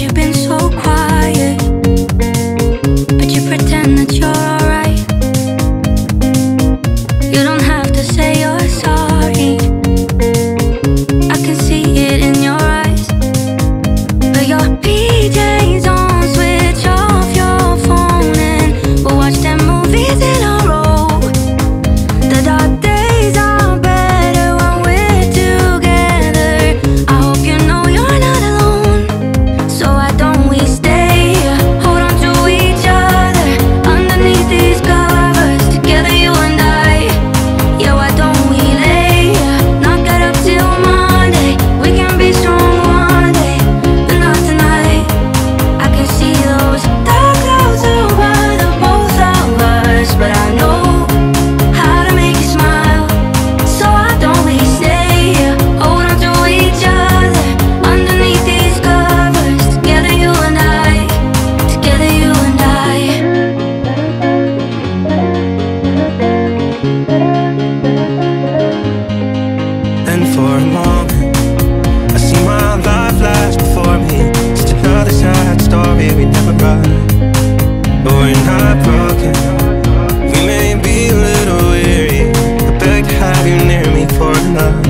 You don't heartbroken We may be a little weary I beg to have you near me for another